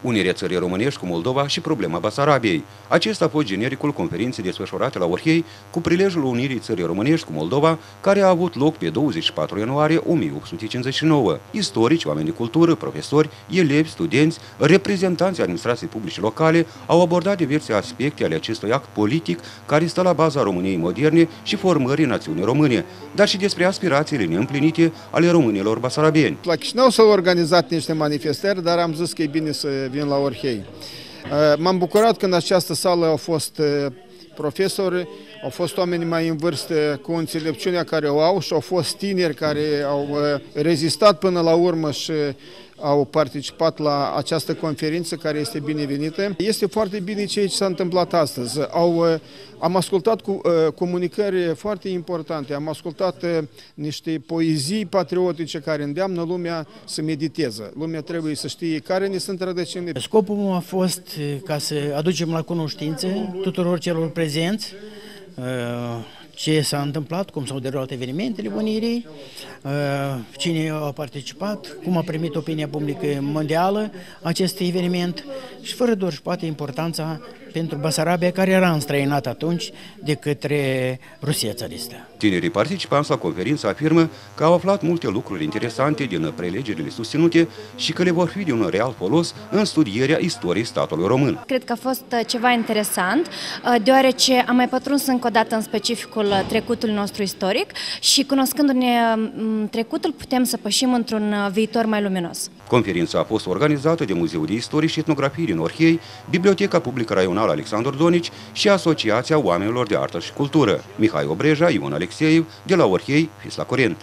Unirea țării românești cu Moldova și problema Basarabiei. Acesta a fost genericul conferinței desfășurate la Orhei cu prilejul Unirii țării românești cu Moldova, care a avut loc pe 24 ianuarie 1859. Istorici, oameni de cultură, profesori, elevi, studenți, reprezentanții administrației publice locale au abordat diverse aspecte ale acestui act politic care stă la baza României moderne și formării națiunii române, dar și despre aspirațiile neîmplinite ale românilor basarabieni. La Chișinău s-au organizat niște manifestări, dar am zis că e bine să vin la Orhei. Uh, m-am bucurat când această sală au fost uh, profesori, au fost oameni mai în vârstă cu înțelepciunea care o au și au fost tineri care au uh, rezistat până la urmă și au participat la această conferință care este binevenită. Este foarte bine ceea ce s-a întâmplat astăzi. Au, am ascultat cu, comunicări foarte importante, am ascultat niște poezii patriotice care îndeamnă lumea să mediteze. Lumea trebuie să știe care ne sunt rădăcini. Scopul a fost ca să aducem la cunoștință tuturor celor prezenți ce s-a întâmplat, cum s-au derulat evenimentele Unirii, uh, cine a participat, cum a primit opinia publică mondială acest eveniment și fără doar și poate importanța pentru Basarabia, care era înstrăinat atunci de către Rusia țaristă. Tinerii participanți la conferință afirmă că au aflat multe lucruri interesante din prelegerile susținute și că le vor fi de un real folos în studierea istoriei statului român. Cred că a fost uh, ceva interesant, uh, deoarece am mai pătruns încă o dată în specificul uh, trecutului nostru istoric și cunoscându-ne mm, trecutul putem să pășim într-un viitor mai luminos. Conferința a fost organizată de Muzeul de Istorie și Etnografie din Orhei, Biblioteca Publică Raională Alexandru Donici și Asociația Oamenilor de Artă și Cultură. Mihai Obreja, Ion Alexeiv, de la Orhei, Fis la Corent.